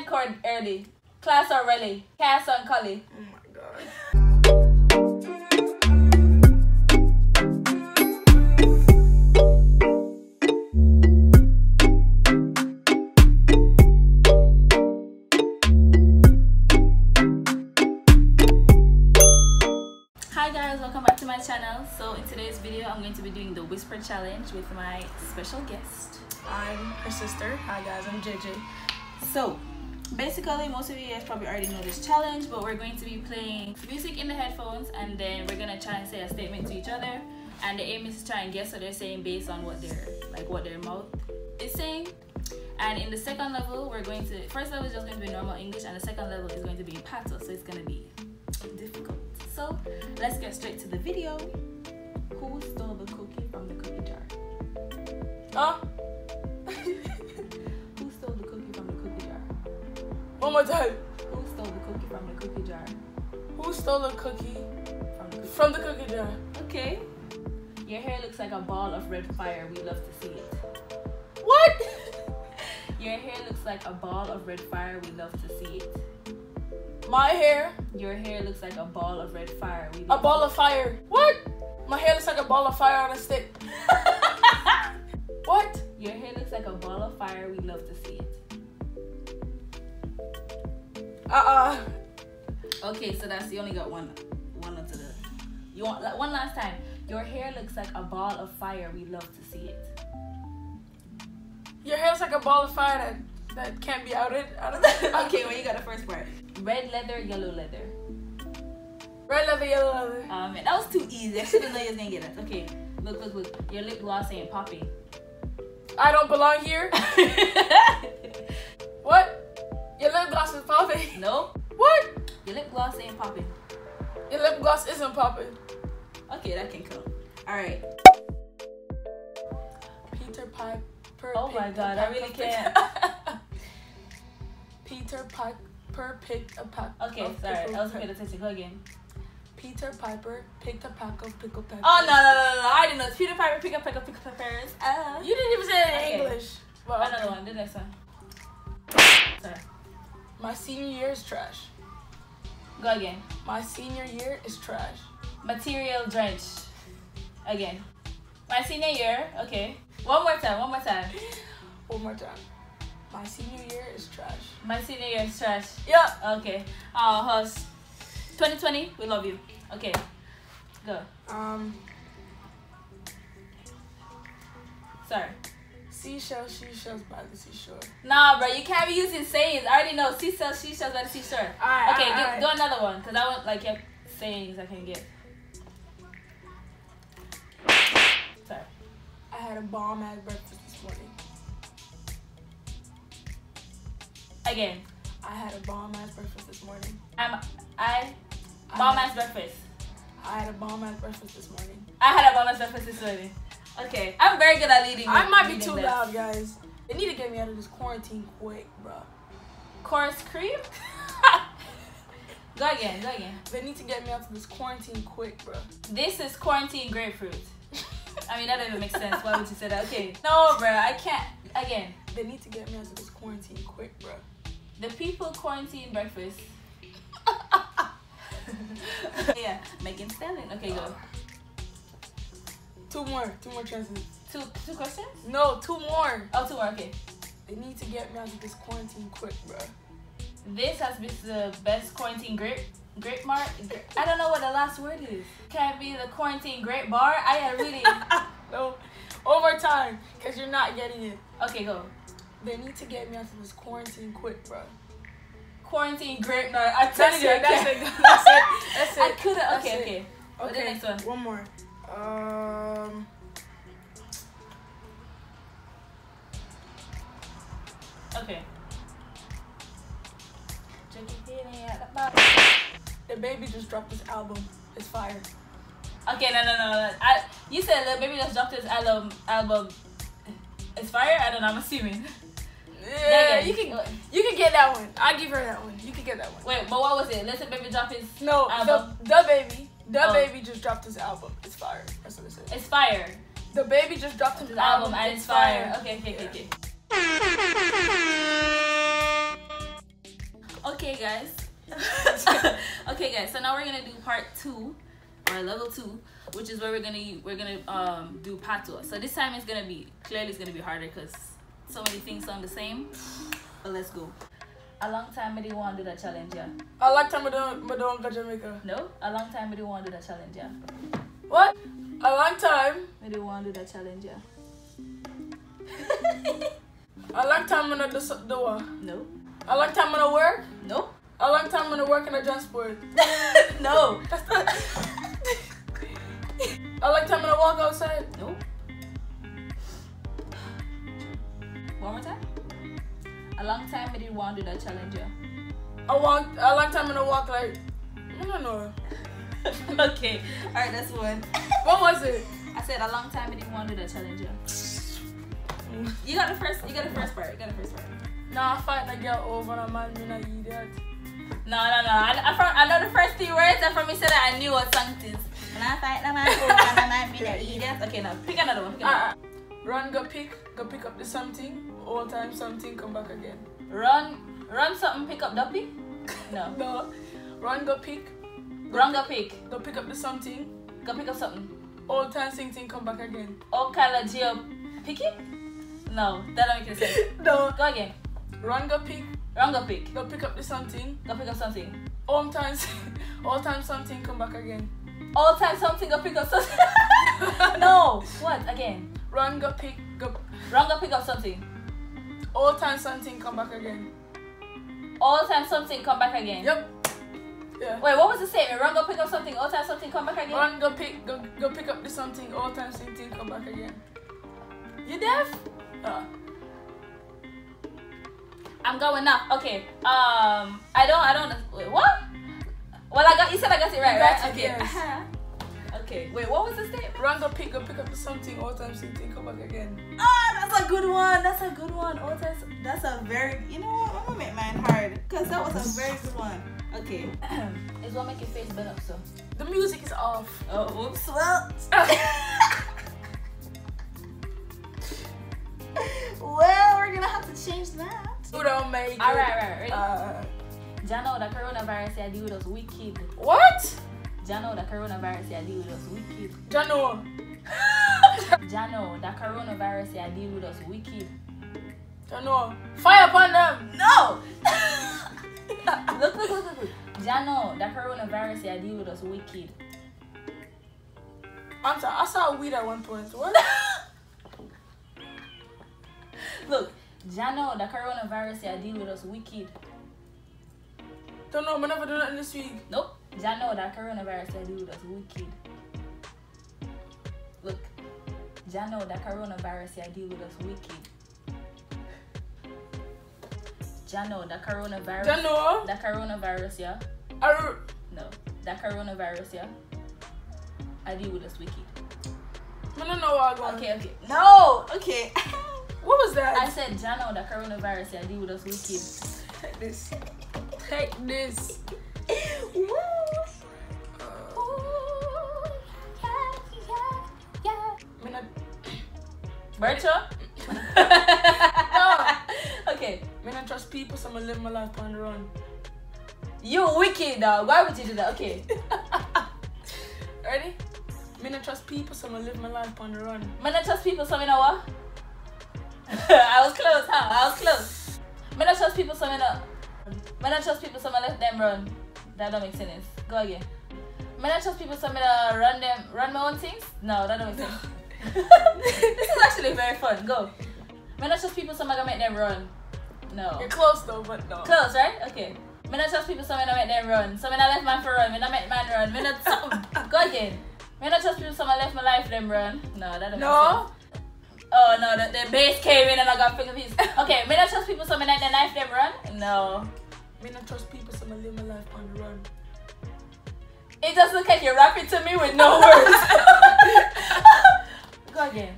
Can cord early. Class or rally. Cass on Cully. Oh my god. Hi guys, welcome back to my channel. So in today's video, I'm going to be doing the whisper challenge with my special guest. I'm her sister. Hi guys, I'm JJ. So basically, most of you guys probably already know this challenge, but we're going to be playing music in the headphones, and then we're gonna try and say a statement to each other. And the aim is to try and guess what they're saying based on what their like what their mouth is saying. And in the second level, we're going to first level is just going to be normal English, and the second level is going to be patois, so it's gonna be difficult. So let's get straight to the video. Who stole the cookie from the cookie jar? Huh? Oh! One more time. Who stole the cookie from the cookie jar? Who stole a cookie From the cookie. from the cookie jar? Okay. Your hair looks like a ball of red fire. We love to see it. What? Your hair looks like a ball of red fire. We love to see it. My hair, Your hair looks like a ball of red fire. We a ball of fire. What? My hair looks like a ball of fire on a stick. What? Your hair looks like a ball of fire. We love to see it. Uh-uh. Okay, so that's you only got one, one onto the. You want like, one last time. Your hair looks like a ball of fire. We love to see it. Your hair looks like a ball of fire that, that can't be outed. Out of the- okay, well you got the first part. Red leather, yellow leather. Red leather, yellow leather. Oh Um, that was too easy. I should have known you was gonna get it. Okay, look, look, look. Your lip gloss ain't popping. I don't belong here. What? Your lip gloss is popping. no, What? your lip gloss ain't popping. Your lip gloss isn't popping. Okay, that can come. All right. Peter Piper. Oh my God, a I pack really can't. Peter Piper picked a pack. Okay, of sorry. pickled I was paying attention. Go again. Peter Piper picked a pack of pickled peppers. Oh no, no, no, no! I didn't know. Peter Piper pick up, pick up, pick up peppers. Ah. You didn't even say it in Okay. English. Well, Another one. The next one. My senior year is trash. Go again. My senior year is trash. Material drench. Again. My senior year. Okay. One more time. One more time. One more time. My senior year is trash. My senior year is trash. Yeah. Okay. Uh, host. 2020, we love you. Okay. Go. Um. Sorry. Seashells, seashells by the seashore. Nah, bro, you can't be using sayings. I already know. Seashells, seashells by the seashore. Alright, Okay, alright, give, alright. do another one, cause I want like your sayings I can get. Sorry. I had a bomb at breakfast this morning. Again. I had a bomb ass breakfast this morning. I'm I bomb ass breakfast. I had a bomb ass breakfast this morning. I had a bomb ass breakfast this morning. Okay, I'm very good at leading. I might be too this. loud, guys. They need to get me out of this quarantine quick, bro. Course cream. go again. Go again. They need to get me out of this quarantine quick, bro. This is quarantine grapefruit. I mean that doesn't even make sense. Why would you say that? Okay. No, bro. I can't. Again. They need to get me out of this quarantine quick, bro. The people quarantine breakfast. yeah, Megan Stallion. Okay, go. Two more, two more chances. Two two questions? No, two more. Oh, two more. Okay. They need to get me out of this quarantine quick, bro. This has been the best quarantine grape grape mart. I don't know what the last word is. Can it be the quarantine grape bar? I really. no, overtime, cause you're not getting it. Okay, go. They need to get me out of this quarantine quick, bro. Quarantine grape mart. I'm That's telling it. you, That's it. That's it. That's it. I couldn't. Okay, it. okay. What's the next one? One more. Um. Okay. The baby just dropped his album. It's fire. Okay, no, no, no. I, you said that baby just dropped his album. Album. It's fire. I don't know. I'm assuming. Yeah, you can you can get that one. I give her that one. You can get that one. Wait, but what was it? Listen, baby, drop his. No, Album. the, the baby, the Oh. baby just dropped his album. It's fire. That's what it says. It's fire. The baby just dropped his, His album and it's fire. Okay, okay, okay, Yeah. okay. Okay, guys. okay, guys. So now we're gonna do part two, or level two, which is where we're gonna we're gonna um do patois. So this time it's gonna be clearly it's gonna be harder because so many things sound the same. But let's go. A long time I didn't want to do that challenge, yeah. A long time I don't, I don't go to Jamaica. No, a long time I didn't want to do that challenge, yeah. What? A long time. I didn't want to do that challenge, yeah. A long time I don't do, do what? no, A long time I don't work. no, A long time I don't work in the transport. no, A long time I don't walk outside. no. One more time. A long time I didn't want to do that challenge, yeah. I walk. A long time I don't walk like. I don't know. okay, alright, that's one. What was it? I said a long time I didn't want to do that challenge, yeah. You got the first. You got the first part. You got the first part. Nah, I fight the girl over a man. Me not eat that. No, no, no. I, I, from, I know the first three words, and from me said that I knew what song it is. When I fight the man, over the man, be like idiot. Okay, now pick another one. Pick another Ah, run, go pick, go pick up the something. All time something, come back again. Run, run something. Pick up Duppy. No. No, run, go pick, Run, go pick. go pick up the something. Go pick up something. All time same thing, come back again. Oh, color geo. Pick it. No, that don't make sense. No, Go again. run, go pick, Run, go pick. go pick up the something. Go pick up something. All time, all time something, come back again. All time something. Go pick up something. no. What again? Run, go pick, go. Run, go pick up something. All time something, come back again. All time something. Come back again. Yep. Yeah. Wait, what was the statement? Run, go pick up something. All time something. Come back again. Run, go pick, go, go pick up the something. All time something come back again. You deaf? Uh, I'm going now. Okay. Um, I don't. I don't. Wait, what? Well, I got. You said I got it right, right? it, okay. yes. okay. Wait, what was the statement? run, go pick, go pick up something. All time same thing, come back again. Ah, that's a good one. That's a good one. Oh, that's that's a very. You know what? I'm gonna make mine hard because that was a very good one. Okay. it's what make your face bend up so. The music is off. Oh, whoops. Well. well, we're gonna have to change that. You don't make it. All right, right, ready? Uh, Jano, the coronavirus yeah deal with wicked. what? Jano, the coronavirus yeah deal with us wicked. Jano. Jano, the coronavirus yeah deal with us wicked. Jano. Fire upon them. No! look, look, look, look, look. Jano, the coronavirus yeah deal with us wicked. I'm sorry, I saw weed at one point. What? Look, Jano, the coronavirus yeah deal with us wicked. Don't know, I never do that in this week. Nope. Jano, that coronavirus yeah deal with us wicked. Look, Jano, that coronavirus yeah deal with us wicked. Jano, the coronavirus. Jano. The coronavirus, yeah. I, No, the coronavirus, yeah. I deal with us wicked. I don't know what I want. Okay, okay. No, okay. What was that? I said Jano, the coronavirus, yeah, deal with us wicked. Take this. Take this. Woo. Uh, Ooh, yeah, yeah, yeah. me not, Berto? Okay. me not trust people, so I'm gonna live my life on the run. You wicked dog. Why would you do that? Okay. Ready? Me not trust people, so I'm gonna live my life on the run. Man, I trust people, so you know what? I was close, huh? I was close. Man, I trust people, so you know. Man, I trust people, so I let them run. That don't make sense. Go again. Man, I trust people, so I run them, run my own things. No, that don't make sense. this is actually very fun. Go. Man, I trust people, so I make them run. No. You're close though, but no. Close, right? Okay. Me not trust people, so not make them run. So me not left man for run. Me not make man run. Not something. Go again. Me not trust people, so I left my life them run. No, that don't make No? sense. Oh no, the, the base came in and I got finger piece. Okay, me not trust people, so me not the knife them run. No. Me not trust people, so I'm gonna live my life on the run. It just look like you rap it to me with no words. Go again.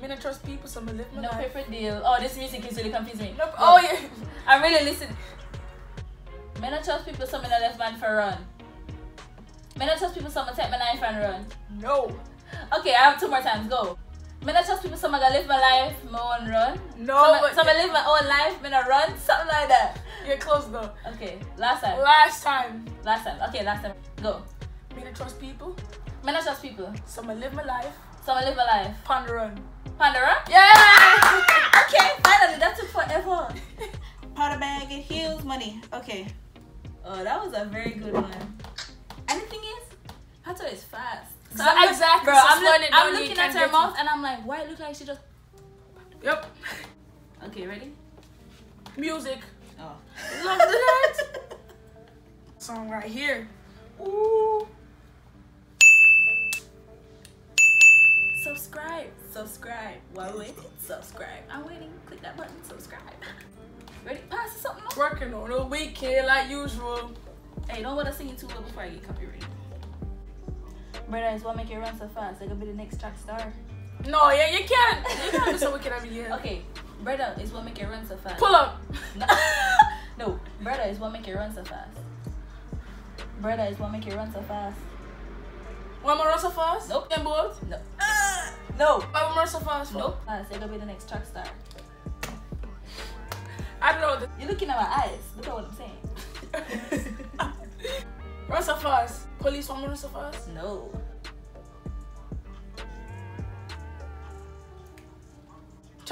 Me not trust people, so I'm gonna live my No life. paper deal. Oh, this music is really confusing me. Nope. Oh, oh yeah. I'm really listening. Me not trust people, so me not left man for run. Me not trust people, so me take my knife and run. No. Okay, I have two more times. Go. Me not trust people, so I gotta live my life, my own run. No, so, but so I live my own life, me not run, something like that. you're close though. Okay, last time. Last time, Last time. Okay, last time. Go. me not trust people, Me not trust people, so I'm gonna live my life so I'm live my life. on the run. Yeah. okay, finally, that took forever. Powder bag, it heals money. Okay. Oh, that was a very good one. And the thing is, Patois is fast. So I'm exactly, bro. I'm, look- I'm looking at her mouth and I'm like, why it look like she just. Yep. Okay, ready? Music. Oh. Love the night. Song right here. Ooh. Subscribe. Subscribe. While waiting, subscribe. I'm waiting. Click that button. Subscribe. Ready? Pass something. else. Working on a weekend like usual. Hey, don't want to sing it too low before I get copyrighted. Brother, it's what make it run so fast. It could be the next track star. No, yeah, you can't. You can't be so wicked every year. Okay, brother is what make it run so fast. Pull up. No, no, brother is what make it run so fast. Brother is what make it run so fast. One more run so fast. Nope. Them both. No. Ah! no. One more so fast. Nope. Fast. It could be the next track star. I don't know. You're looking at my eyes. Look at what I'm saying. run so fast. Police one more run so fast. No.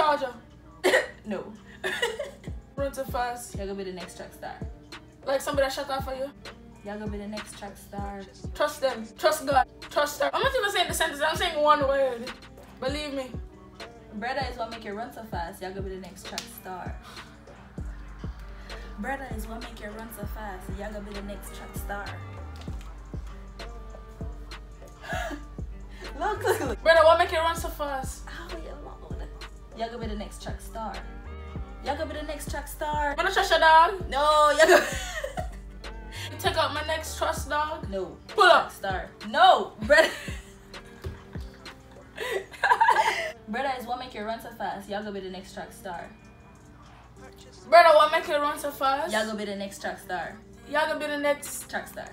Charger. no. Run so fast. Y'all gonna be the next track star. Like somebody that shut off for you. Y'all gonna be the next track star. Trust them. Trust God. Trust them. I'm not even saying the sentence. I'm saying one word. Believe me. Brother is what make you run so fast. Y'all gonna be the next track star. Brother is what make you run so fast. Y'all gonna be the next track star. look, look, look. Brother, what make you run so fast? You? Y'all gonna be the next track star. Y'all gonna be the next track star. Gonna trust your dog. No, y'all gonna. Take out my next trust dog. no. Pull up. Star. No, brother. brother is what make you run so fast. Y'all gonna be the next track star. Brother, what make you run so fast? Y'all gonna be the next track star. Y'all gonna be the next Track star.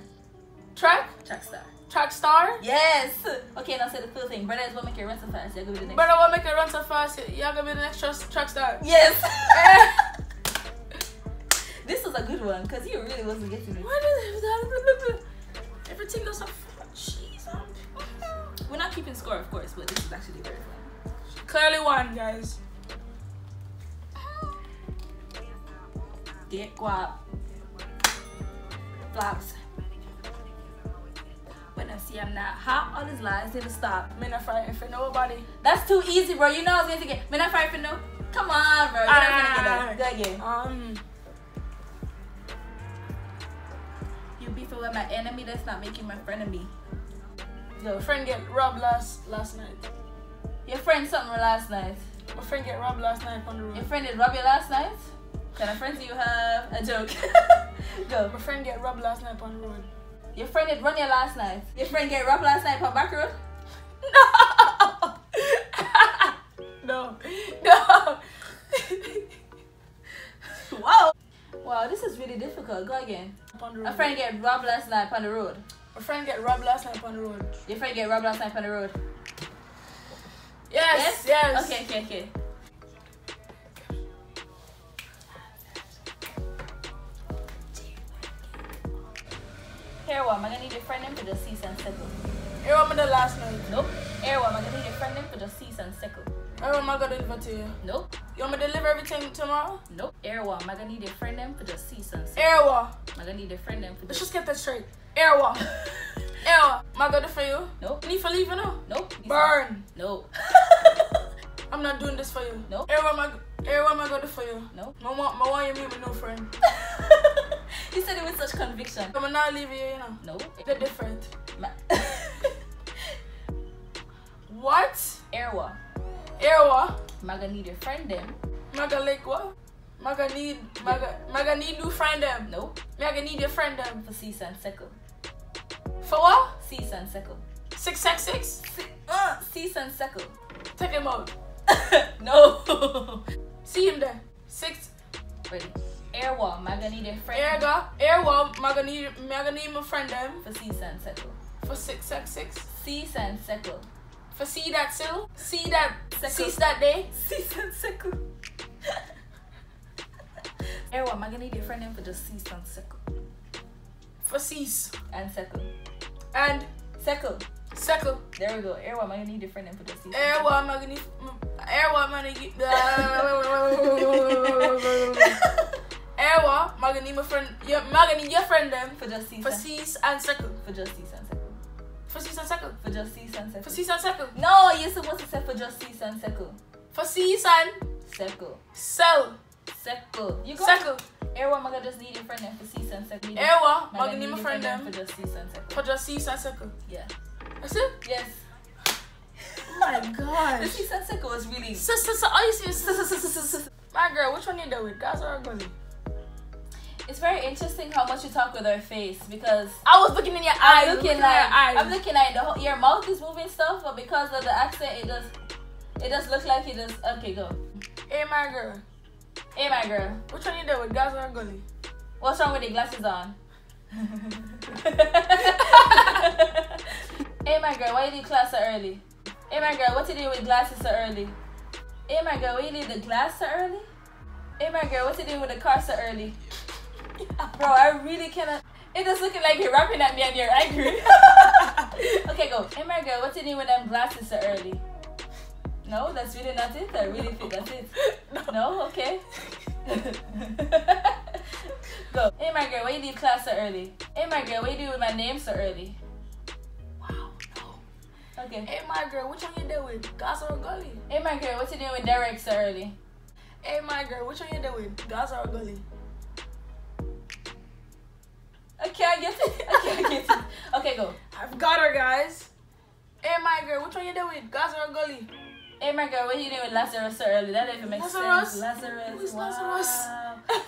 track? Track star. Track star? Yes. Okay, now say the full thing. Brother is what make you run so fast. Y'all gonna be the next. Brother, what make you run so fast? Y'all gonna be the next track star. Yes. this was a good one because you really wasn't getting it. What is that? Everything goes up. Jeez, We're not keeping score, of course, but this is actually very fun. Clearly won, guys. Get guap. Flops. But I see, I'm not hot. All these lies need to stop. Me not fighting for nobody. That's too easy, bro. You know I was going to get. Man, I fight for no. Come on, bro. You're not gonna get that. Again. Um, You beefing with my enemy. That's not making my friend of me. My friend get robbed last last night. Your friend something last night. My friend get robbed last night on the road. Your friend did rob you last night? Kind of friends do you have? A joke. Go. My friend get robbed last night on the road. Your friend did run you last night. Your friend get robbed last night on back road? No. no. No. Wow. Wow, this is really difficult. Go again. on the road. A friend get robbed last night on the road. My friend get robbed last night on the road. Your friend get robbed last night on the road. Yes, yes. Okay, okay, okay. One, I'm gonna need your friend name for just cease and settle. You remember the last night? Nope. One, I'm gonna need your friend name for just cease and settle. I remember I gotta deliver to you. Nope. You want me to deliver everything tomorrow? Nope. Air one, I'm gonna need your friend name for just cease and settle. Airwa. I'm gonna need your friend name for Let's just get that straight. Airwa. Airwa. Am I good for you? Nope. Need for leaving now? Nope. Burn. Nope. I'm not doing this for you. Nope. Airwa, am I, Airwa, am I good for you? Nope. I want, I want you to meet my new friend. he said it with such conviction. I'm not leave you, you know. No. They're different. What? Airwa. I'm gonna need your friend them. Maga like what? Maga need, Maga, Maga need new friend them. Nope. Maga need your friend them. For cease and settle. For what? Cease and settle. Six six six. Uh, cease and. Take him out. no. See him there. Six. Ready. I'm gonna need your friend Airga. Airwa. Maga need, Maga need my friend them. for cease and settle. For six six six. Cease and settle. For see that still? See that Second. cease that day? Season circle. Erwa, am I gonna need your friend name for just season circle For cease. and circle? And Circle. circle. There we go. Erwa, am I gonna need your friend name for just season? Airwa magni Airwa magni Airwa magni my friend your magni your friend them For just season. for cease and circle. For just season circle. For cease and circle. For just season circle. For cease and circle. No, you're supposed to say for just season circle. For cease and Circle. sell. Circle. You got Circle. Erwa, am just need your friend name for season circle? Airwa Am I gonna magni need my friend them For just season circle. for just and circle. Yeah. That's it? Yes. Oh my The gosh. season circle was really. So, so, so, all you see is my girl. Which one you do with? Guys or gully? It's very interesting how much you talk with our face because I was looking in your eyes. I'm looking at your eyes. I'm looking like the whole, your mouth is moving stuff, but because of the accent, it does it does look like it does. Okay, go. Hey, my girl. Hey, my girl, Which one you do with? Guys or gully? what's wrong with the glasses on? hey, my girl, why you leave class so early? Hey, my girl, what you doing with glasses so early? Hey, my girl, why you leave the glass so early? Hey, my girl, what you doing with the car so early? Bro, I really cannot. It is looking like you're rapping at me and you're angry. okay, go. Hey, my girl, what you doing with them glasses so early? No, that's really not it. I really think that's it. No, no? okay. Go. Hey, my girl, why you leave class so early? Hey, my girl, what you do with my name so early? Wow, no. Okay. Hey, my girl, which one you do with? Gaza or Gully? Hey, my girl, what you doing with Derek so early? Hey, my girl, which one you do with? Gaza or Gully? Okay, I get it. Okay, I get it. Okay, go. I've got her, guys. Hey, my girl, which one you do with? Gaza or Gully? Hey, my girl, what you doing with Lazarus so early? That doesn't make Lazarus? sense. Lazarus. Who's wow. Lazarus?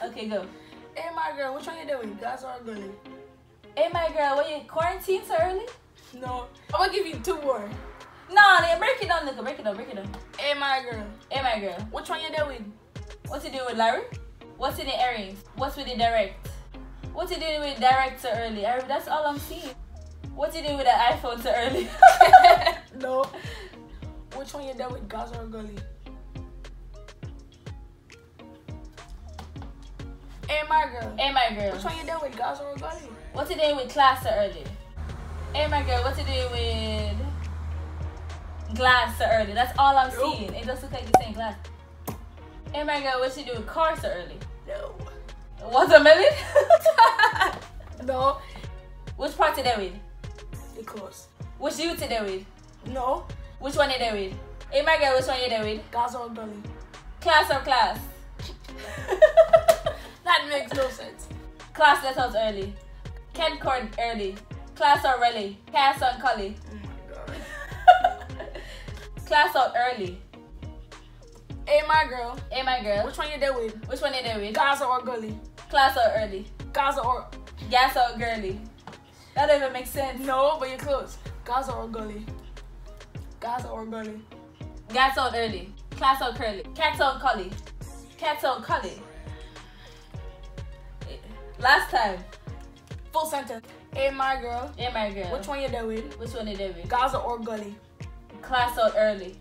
Okay, go. Hey, my girl, which one you do with? Gaza or Gully? Hey, my girl, what you quarantine so early? No. I'm gonna give you two more. No, they break it down, nigga. Break it down, break it down. Hey, my girl, Hey, my girl, which one you do with? what you doing with Larry? What's in the earrings? What's with the direct? What you doing with direct so early? I, that's all I'm seeing. What you doing with the iPhone so early? no. Which one you do with? Gaza or Gully? Hey, my girl. hey, my girl, Which one you do with? Gaza or Gully? what you doing with class so early? Hey, my girl, what you doing with glass so early? That's all I'm seeing. It does look like you're saying glass. Hey, my girl, what you doing with car so early? No. Watermelon? No. Which part you there with? You're close. Which you to there with? No. Which one you there with? Hey, my girl, which one you there with? Gaza or Gully? Class or class? That makes no sense. class let out early. Ken cord early. Class or rally. Class on collie. Oh my god. class out early. Hey, my girl. Hey, my girl. Which one you there with? Which one you there with? Gaza or Gully? Class out early. Gaza or Gas out girly. That don't even make sense. no, but you're close. Gaza or Gully? Gaza or Gully? Gas out early. Class out curly. Cats out collie. Cats out collie. Last time. Full sentence. Hey, my girl. Hey, my girl. Which one you with? Which one you with? Gaza or Gully? Class out early.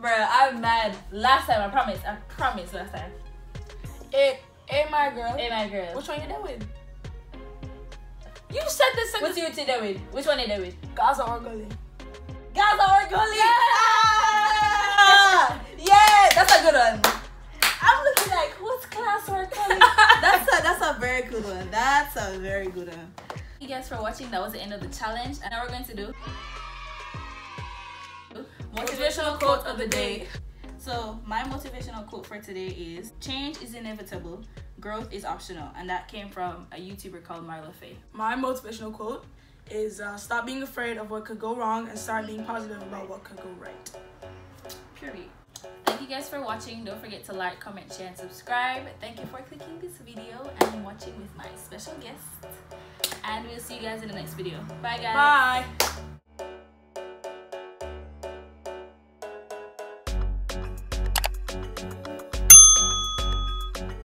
Bruh, I'm mad. Last time, I promise. I promise last time. Hey, hey, my girl. Hey, my girl. Which one you there with? You said this What's sentence. you two there with? Which one you there with? Gaza or Gully? Gaza or Gully? Ah! Yeah, that's a good one. I'm looking like, what's class or Gully? That's a that's a very good one. That's a very good one. Thank you guys for watching. That was the end of the challenge. And now we're going to do motivational quote of the day. So my motivational quote for today is change is inevitable, growth is optional. And that came from a YouTuber called Marla Faye. My motivational quote is uh, stop being afraid of what could go wrong and start being positive about what could go right. Period. Thank you guys for watching. Don't forget to like, comment, share, and subscribe. Thank you for clicking this video and watching with my special guest. And we'll see you guys in the next video. Bye guys. Bye.